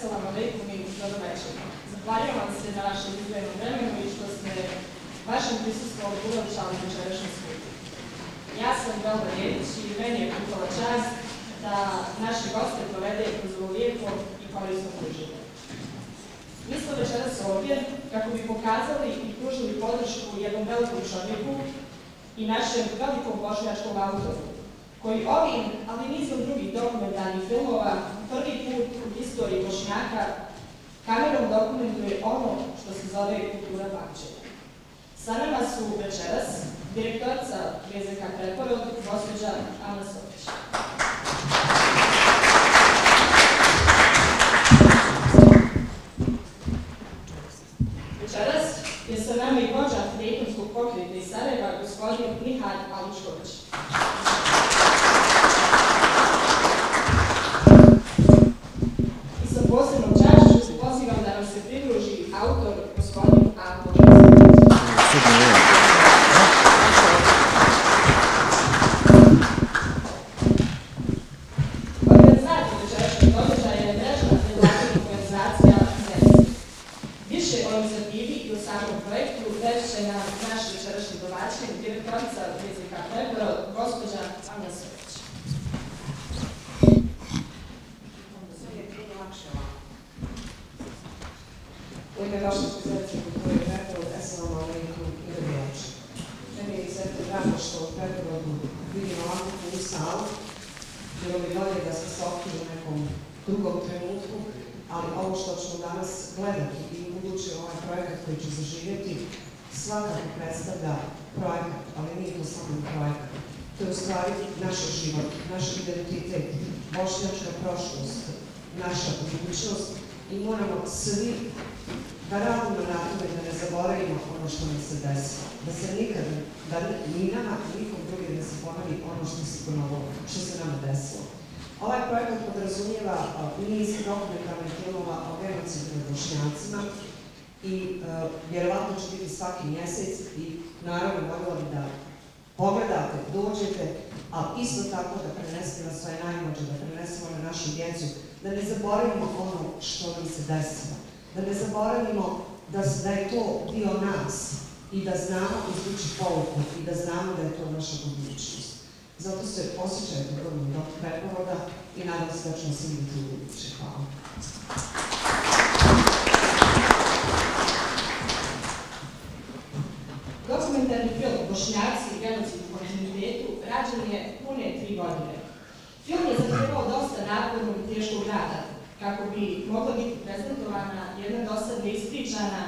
Assalamu alaikum i dobro večer. Zahvaljujem vam se na vašem izdvojenom vremenu i što ste vašim prisustvom uločali večerašnju skupu. Ja sam Velda Jedić i meni je kupala čast da naše goste provede kroz ovo lijepo i korisno druženje. Mi smo večeras ovdje kako bi pokazali i pružili podršku jednom velikom čovjeku i našem velikom bošnjačkom autoru, koji ovim, ali nizom drugih dokumentarnih filmova, prvi put u historiji Bošnjaka kamerom dokumentuje ono što se zove kultura pamćenja. Sa nama su večeras direktorica BZK Preporod, gospođa Ana Sović. Večeras je sa nama i vođa Dejtonskog pokreta iz Sarajeva, gospodin Mihaj Alučković. I sa posebnom čašću pozivam da nam se pridruži autor gospodin Avo Organizator večerašnjeg događaja je mrežna nevladina organizacija ZES. Više o inicijativi i o samom projektu reći će nam naš večerašnji domaćin, direktorica BZK Preporod, gospođa Anja Sović. U ime vaše organizacije kulture Preporod, Assalamu alaikum i dobijači. Meni je izuzetno drago što u Preporodu vidim ovakvu punu salu. Bilo bi bolje da smo se okupili u nekom drugom trenutku, ali ovo što ćemo danas gledati i budući ovaj projekat koji će zaživjeti, svakako predstavlja projekat, ali nije to samo projekat. To je u stvari naš život, naš identitet, bošnjačka prošlost, naša budućnost i moramo svi da radimo na tome da ne zaboravimo ono što nam se desilo. Da se nikad, da ni nama, ni nikom drugim ne se ono što se ponovilo, što se nama desilo. Ovaj projekat podrazumijeva a, niz dokumentarnih filmova o genocidu nad bošnjacima i a, vjerovatno će biti svaki mjesec i naravno voljela bi da pogledate, dođete, ali isto tako da prenesete na svoje najmlađe, da prenesemo na našu djecu, da ne zaboravimo ono što nam se desilo, da ne zaboravimo da, da je to dio nas i da znamo izvući pouku i da znamo da je to naša budućnost. Zato se osjećajte ugodno do preporoda i nadam se da ćemo se vidjeti u buduće. Hvala. Dokumentarni film Bošnjaci i genocid u kontinuitetu rađen je pune tri godine. Film je zahtjevao dosta napornog i teškog rada kako bi mogla biti prezentovana jedna dosad neispričana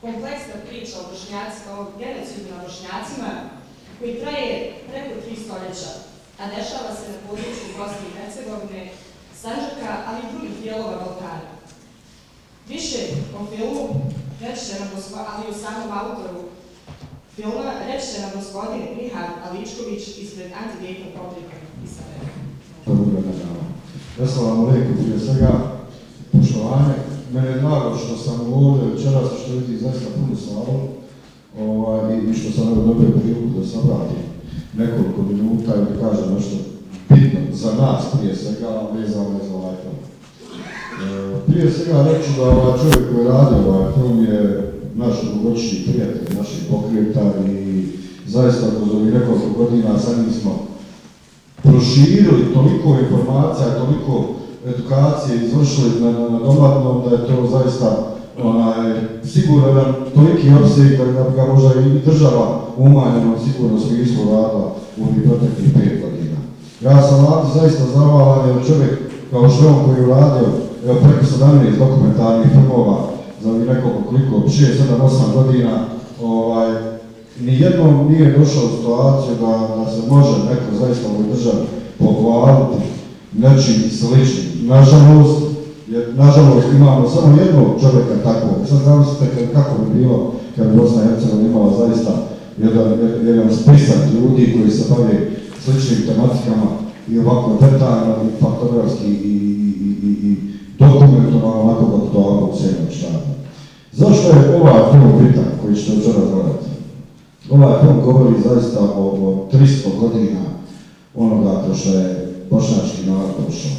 kompleksna priča o bošnjacima, o genocidu na bošnjacima koji traje preko tri stoljeća, a dešava se na području Bosne i Hercegovine, Sandžaka, ali i drugih dijelova Balkana. Više o filmu reći će nam ali i o samom autoru filma reći će nam gospodin Mihal Aličković ispred Antidejton pokreta iz. Dobro dana. Assalamu alaikum prije svega, poštovanje. Mene je drago što sam ovdje večeras, što vidi zaista punu slavu ovaj, i što sam evo dobio priliku da se obratim nekoliko minuta i da kažem nešto bitno za nas prije svega, vezano je za ovaj film. E, prije svega reću da ovaj čovjek koji radi ovaj film je naš dugogodišnji prijatelj naših pokreta i zaista kroz ovih nekoliko godina sa njim smo proširili toliko informacija, toliko edukacije izvršili na, na, na domatnom da je to zaista onaj, sigurno jedan toliki opseg da da ga možda i država umanjeno sigurno smislu radila u ovih proteklih pet godina. Ja sam ovdje zaista zahvalan jer čovjek kao što on koji je uradio evo, preko 17 dokumentarnih filmova za nekoliko koliko, 6, 7, 8 godina, ovaj, nijednom nije došao u situaciju da, da se može neko zaista u državi pohvaliti nečim sličnim. Nažalost, jer nažalost imamo samo jednog čovjeka takvog. Sad zamislite kako bi bilo kad bi Bosna Hercegovina imala zaista jedan, jedan spisak ljudi koji se bave sličnim tematikama i ovako detaljno i faktografski i, i, i, i, dokumentovano onako kako to ovako štabu. Zašto je ovaj film bitan koji ćete večeras gledati? Ovaj film govori zaista o, o 300 godina onoga što je bošnjački narod prošao.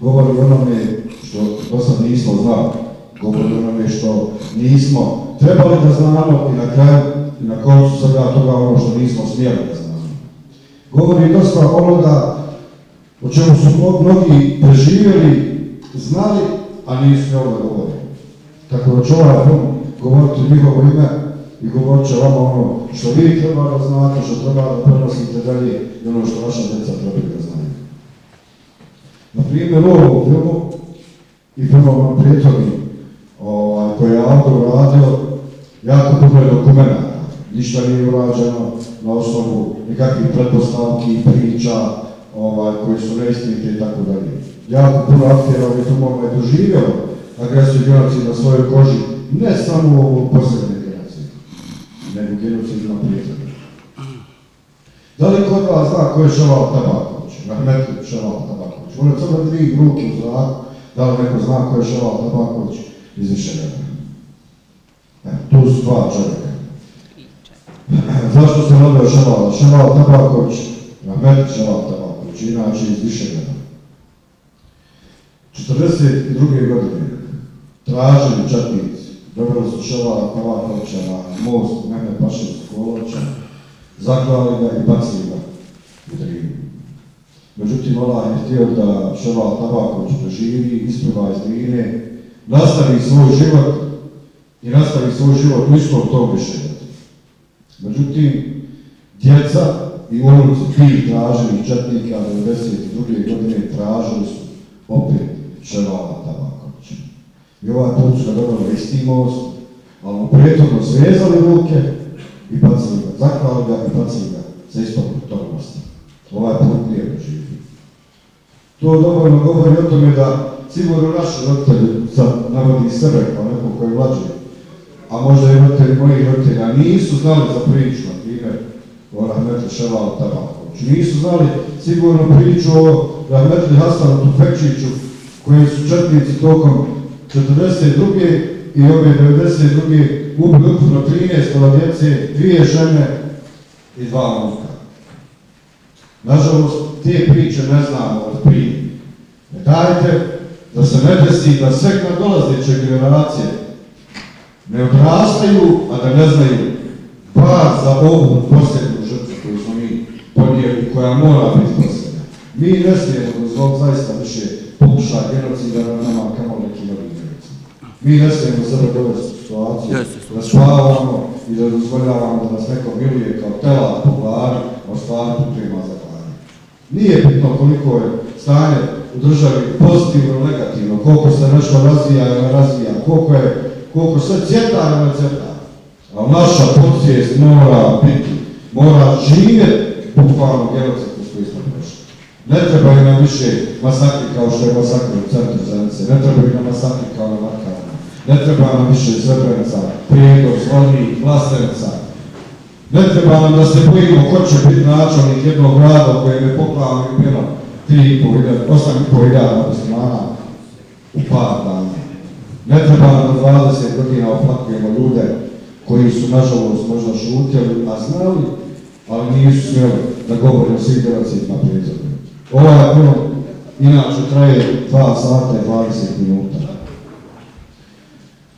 govori o onome što do sad nismo znali, govori o onome što nismo trebali da znamo i na kraju i na koncu svega toga ono što nismo smjeli da znamo. Govori dosta onoga o čemu su mnogi preživjeli, znali, a nisu smjeli da govori. Tako da će ovaj govoriti njihovo ime i govorit će vama ono što vi treba da znate, što treba da prenosite dalje i ono što vaša djeca trebaju da znaju. Na primjer, u ovom filmu i filmom prijetvornim ovaj, koje je autor radio, jako puno je dokumenta. Ništa nije urađeno na osnovu nekakvih pretpostavki priča ovaj, koji su neistinite i tako dalje. Jako puno aktera ovih filmova je doživjelo agresiju genocid na svojoj koži, ne samo u posljednje genocid, nego genocid na prijatelju. Da li kod vas zna ko je Ševal Tabaković? Rahmetli Ševal Tabaković. Ono crno dvije ruke u zraku, da li neko zna ko je Ševal Tabaković iz Višegrada? E, tu su dva čovjeka. Zašto se rodio Ševal? Ševal Tabaković, Rahmetli Ševal Tabaković, inače iz Višegrada. 42. godine tražili četnici, dobili su Ševala Tabakovića na most Mehmet Pašić Kolovića, zaklali ga i bacili ga u Drinu. Međutim, Allah je htio da Ševal Tabaković preživi, ispliva iz Drine, nastavi svoj život i nastavi svoj život u istom tom višegradu. Međutim, djeca i unuci tih traženih četnika 92. godine tražili su opet Ševala Tabakovića. I ovaj put su ga dobili isti most, ali mu prijetodno svezali ruke i bacili ga, zaklali ga i bacili ga za ispod tog mosta. Ovaj put nije. To dovoljno govori o tome da sigurno naši roditelji, sad navodi sebe kao neko koji je a možda i roditelji mojih roditelja, nisu znali za priču, na primjer, o Rahmetli Ševalu Tabakoviću. Nisu znali sigurno priču o Rahmetli Hasanu Tufekčiću, koji su četnici tokom 42. i ove 92. ubili ukupno 13 djece, dvije žene i dva muka. Nažalost, te priče ne znamo od prije. Dajte da se ne desi da sve nadolazeće generacije ne odrastaju, a da ne znaju bar za ovu posljednju žrtvu koju smo mi podijeli, koja mora biti posljednja. Mi ne smijemo dozvoliti zaista više pokušaj genocida na nama kamo neki novi genocid. Mi ne smijemo sebe dovesti u situaciju da spavamo i da dozvoljavamo da nas neko miluje kao tela po glavi, a stvari za klanje. Nije bitno koliko je stanje u državi pozitivno ili negativno, koliko se nešto razvija ili razvija, koliko je, koliko sve cvjeta ili ne cvjeta. Ali naša podsvijest mora biti, mora živjeti bukvalno genocid kroz koji smo prošli. Ne trebaju nam više masakri kao što je masakr u centru Zenice, ne trebaju nam masakri kao na Markavama, ne treba nam više Srebrenica, Prijedor, Sloni, Vlastenica. Ne treba nam da se bojimo ko će biti načelnik jednog grada u kojem je poplavno i bilo 8,5 muslimana u par dana. Ne treba nam da 20 godina oplakujemo ljude koji su nažalost možda šutjeli, a znali, ali nisu smjeli da govore o svih genocidima prijedzoru. Ovaj film inače traje 2 sata i 20 minuta.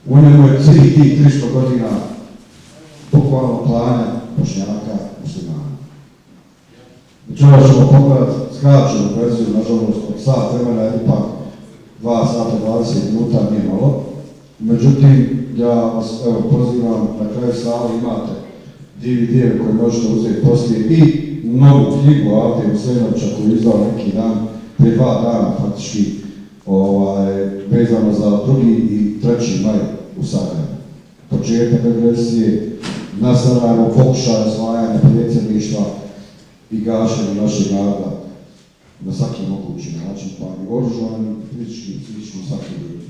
U njemu je svih tih 300 godina bukvalno klanja bošnjaka muslimana. Večera ćemo pogledati skraćenu verziju, nažalost, od sat vremena ipak 2 sata 20 minuta, nije malo. Međutim, ja vas evo, pozivam, na kraju sale imate DVD-eve koje možete uzeti poslije i novu knjigu Avdije Usenovića koju je izdao neki dan, prije dva dana faktički, ovaj, vezano za drugi i treći maj u Sarajevu. Početak agresije, na Sarajevo pokušaj osvajanja predsjedništva i gašenja našeg naroda na svaki mogući način, pa i oružanim, fizički, psihički, svaki drugi.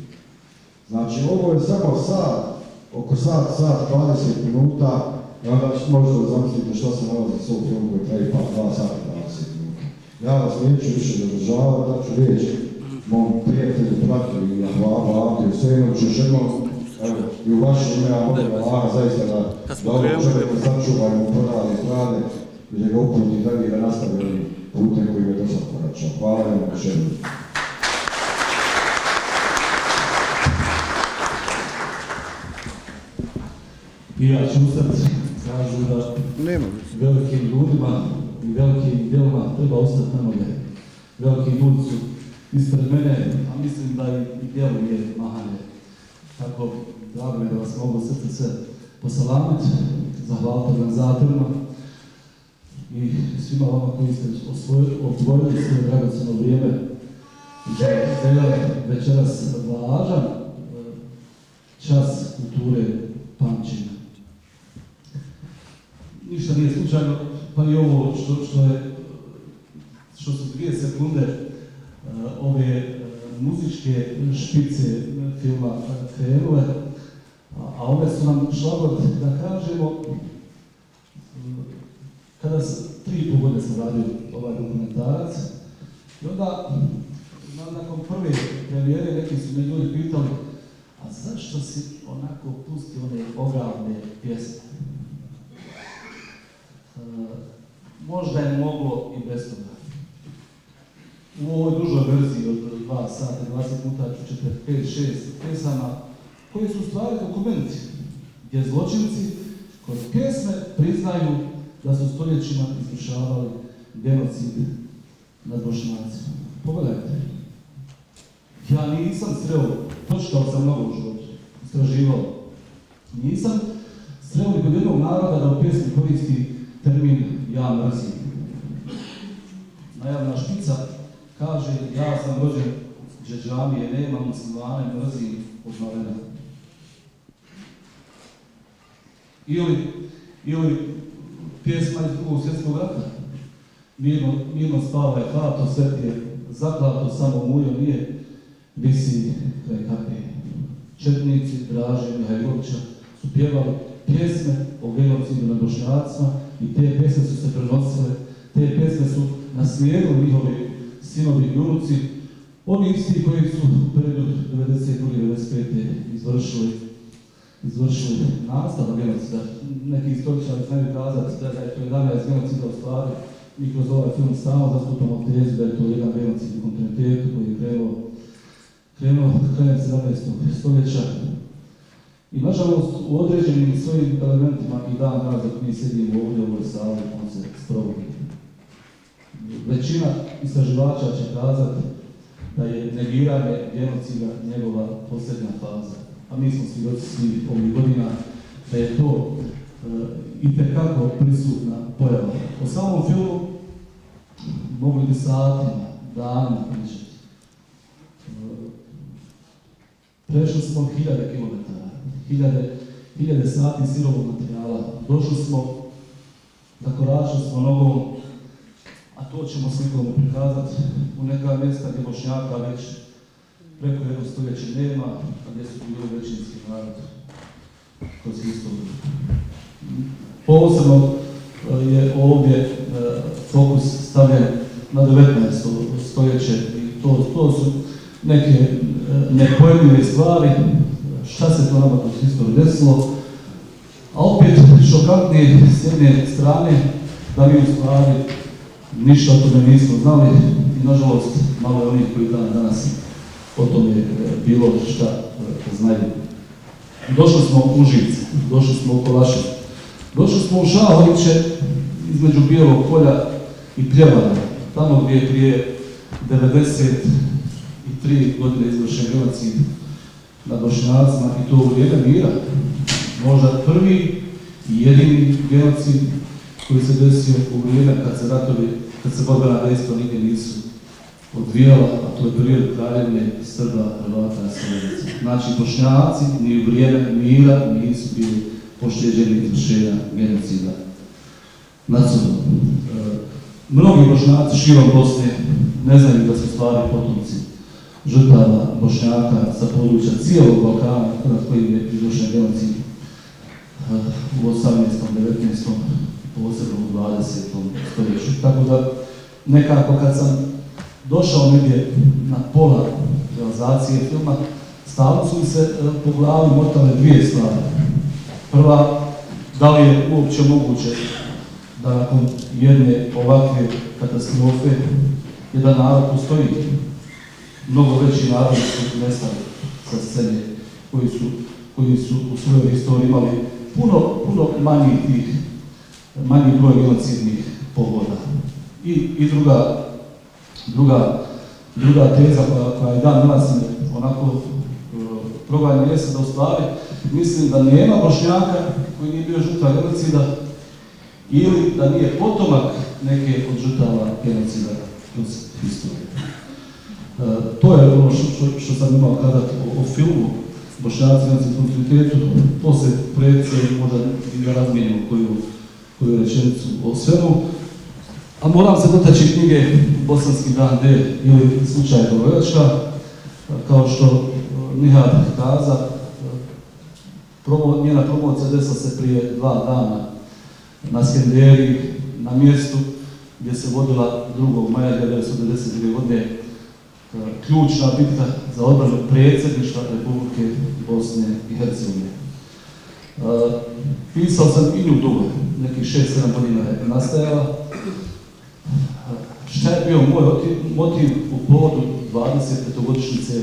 Znači, ovo je samo sat, oko sat, sat, 20 minuta, i onda možete zamisliti što se nalazi s ovog filmu koji traje pa 2 sata, 20 minuta. Ja vas neću više zadržavati, da ću riječ mom prijatelju, bratu i Ahvaba, Avdiju Sejnoviću, još jednom, i u vaše ime, a molim Allah zaista da, da ovo čovjeka u prodavne strane i da ga uputi dalje da nastavili putem koji je do sad poračao. Hvala vam na čemu. I ja ću ustati, kažu da Nema. velikim ljudima i velikim djelima treba ostati na noge. Veliki ljudi su ispred mene, a mislim da i djelo je mahanje. Tako, drago mi da vas mogu srce sve posalamiti, zahvaliti organizatorima i svima vama koji ste odvojili svoje dragoceno vrijeme i večeras važan e, čas kulture pamćenja. Ništa nije slučajno, pa i ovo što, što je što su dvije sekunde uh, ove muzičke špice filma krenule, a, ove su nam šlagvort da kažemo kada sam, tri i pol godine sam radio ovaj dokumentarac i onda na- nakon prve premijere neki su me ljudi pitali a zašto si onako pustio one ogavne pjesme? Uh, možda je moglo i bez toga. U ovoj dužoj verziji od 2 sata, 20 minuta čućete 5-6 pjesama koji su stvari dokumenti gdje zločinci kroz pjesme priznaju da su stoljećima izvršavali genocid nad Bošnjacima. Pogledajte. Ja nisam sreo, pročitao sam mnogo u životu, istraživao. Nisam sreo ni kod jednog naroda da u pjesmi koristi termin ja mrzim. Najavna špica kaže ja sam rođen džeđamije, nema muslimane, mrzim od malena. Ili, ili pjesma iz drugog svjetskog rata. Mirno, mirno spava je hlato, svet je zaklato, samo mujo nije, visi kraj kape. Četnici Draže Mihajlovića su pjevali pjesme o genocidu nad Bošnjacima i te pjesme su se prenosile, te pjesme su naslijedili njihovi sinovi i unuci, oni isti koji su u periodu 92. 95. izvršili izvršili nastavu genocida. Neki istoričari znaju kazati da je to 11 genocida u stvari. Mi kroz ovaj film stalno zastupamo tezu da je to jedan genocid u kontinuitetu koji je krenuo krenuo krajem 17. stoljeća. I nažalost u određenim svojim elementima i dan dok mi sjedimo ovdje u ovoj sali, on se sprovodi. Većina istraživača će kazati da je negiranje genocida njegova posljednja faza. A mi smo svjedoci svih ovih godina da je to e, itekako prisutna pojava. O samom filmu mogli bi satima, danima pričati. E, Prešli smo hiljade kilometara, hiljade, hiljade sati sirovog materijala. Došli smo, zakoračili smo nogom, a to ćemo slikom prikazati u neka mjesta gdje Bošnjaka već preko jednog stoljeća nema, a gdje su bili većinski narod kroz istoriju. Posebno e, je ovdje e, fokus stavljen na 19. stoljeće i to, to su neke e, nepojemljive stvari, šta se to nama kroz istoriju desilo, a opet šokantnije s jedne strane da mi u stvari ništa o tome nismo znali i nažalost malo je onih koji dan danas o tome e, bilo šta e, znaju. Došli smo u Živce, došli smo u Kolaše, došli smo u Šahoviće između Bijelog polja i Pljevana, tamo gdje je prije 93 godine izvršen genocid nad Bošnjacima i to u vrijeme mira. Možda prvi i jedini genocid koji se desio u vrijeme kad se ratovi, kad se borbena dejstva nigdje nisu odvijala, a to je period kraljevne Srba, Hrvata i Slovenaca. Znači, Bošnjaci ni u vrijeme mira nisu bili pošteđeni izvršenja genocida sobom. E, mnogi Bošnjaci širom Bosne ne znaju da su stvari potomci žrtava Bošnjaka sa područja cijelog Balkana, nad kojim je izvršen genocid e, u 18. 19. posebno u 20. stoljeću. Tako da nekako kad sam došao negdje na pola realizacije filma, stalno su mi se e, po glavi motale dvije stvari. Prva, da li je uopće moguće da nakon jedne ovakve katastrofe jedan narod postoji. Mnogo veći narodi su nestali sa scene koji su, koji su u svojoj istoriji imali puno, puno manji tih, manji broj genocidnih pogoda. I, druga, druga, druga teza koja, koja je dan danas onako uh, proganja jeste da u mislim da nema Bošnjaka koji nije bio žrtva genocida ili da nije potomak neke od žrtava genocida kroz historiju. E, to je ono što, što, sam imao kada o, filmu Bošnjaci na kontinuitetu, to se projekcije možda i razmijenimo koju, koju rečenicu o svemu. A moram se dotaći knjige Bosanski dan D ili slučaj Dorovačka, kao što Nihad kaza, promo, njena promocija desila se prije dva dana na Skenderiji, na mjestu gdje se vodila 2. maja 1992. godine ključna bitka za odbranu predsjedništva Republike Bosne i Hercegovine. Pisao sam i nju dugo, nekih 6-7 godina je nastajala. Šta je bio moj motiv u povodu 25.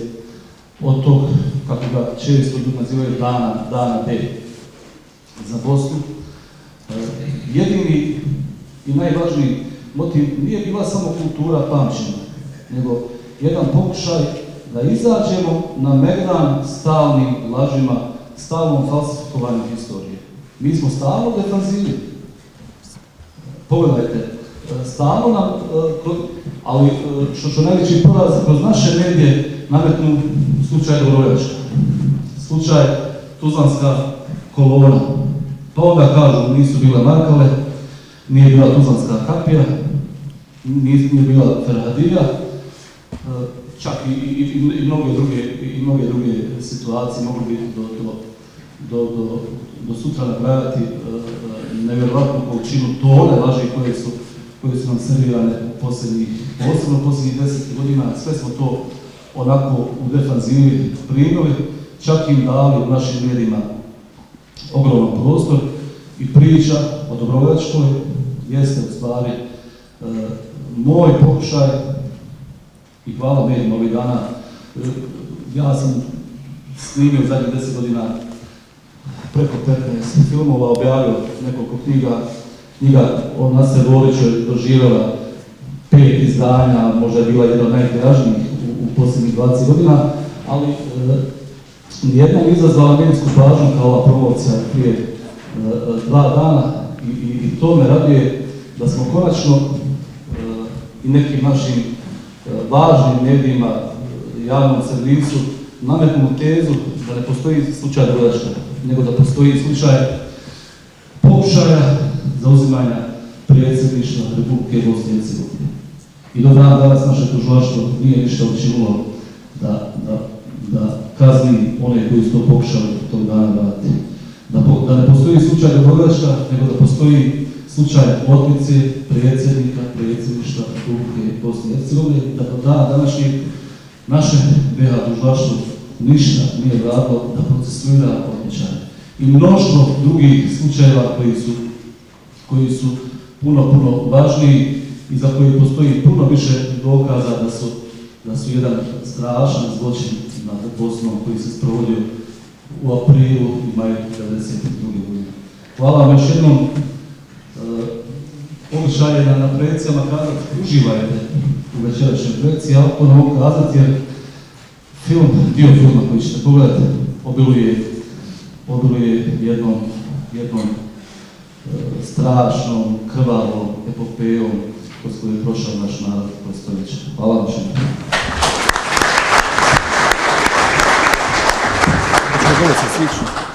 od tog, kako ga često ljudi nazivaju, dana, dana D za Bosnu. Jedini i najvažniji motiv nije bila samo kultura pamćenja, nego jedan pokušaj da izađemo na megdan stalnim lažima, stalnom falsifikovanju historije. Mi smo stalno defanzivi. Pogledajte, stalno nam, ali što što najveći poraz kroz naše medije nametnu slučaj Dobrojačka, slučaj Tuzlanska kolona, pa onda kažu nisu bile Markale, nije bila Tuzlanska kapija, nije, bila Ferhadija, čak i, i, i, mnoge druge, i mnoge druge situacije mogu biti do, do, do sutra napraviti uh, nevjerovatnu količinu tone laži koje su, koje su nam servirane u posljednjih, posebno posljednjih deset godina, sve smo to onako u defanzivi primili, čak im dali u našim medijima ogroman prostor i priča o Dobrovoljačkoj jeste u stvari uh, moj pokušaj i hvala medijima ovih dana. Ja sam snimio zadnjih deset godina preko 15 filmova, objavio nekoliko knjiga. Knjiga o Nasir Voliću doživjela pet izdanja, možda je bila jedna od u, posljednjih 20 godina, ali e, nijedna je izazvala medijsku pažnju kao ova promocija prije e, dva dana i, i, to me raduje da smo konačno e, i nekim našim važnim medijima, javnom servisu, nametnu tezu da ne postoji slučaj Dodačka, nego da postoji slučaj pokušaja zauzimanja predsjedništva Republike Bosne i Hercegovine. I do dana danas naše tužilaštvo nije ništa učinilo da, da, da kazni one koji su to pokušali tog dana vratiti. Da, da ne postoji slučaj Dodačka, nego da postoji slučaj otmice predsjednika predsjedništva Republike Bosne i Hercegovine, da do dana današnjeg naše BH dužvaštvo ništa nije radilo da procesuira otmičare. I mnoštvo drugih slučajeva koji su, puno, puno važniji i za koje postoji puno više dokaza da su, da su jedan strašan zločin nad Bosnom koji se sprovodio u aprilu i maju 1992. godine. Hvala vam još jednom običaj je na, na projekcijama kazati uživajte u večerašnjoj to ne mogu kazati jer film, dio filma koji ćete pogledati, obiluje, obiluje jednom, jednom e, strašnom, krvavom epopejom kroz koju je prošao naš narod kroz stoljeća. Hvala vam što slično.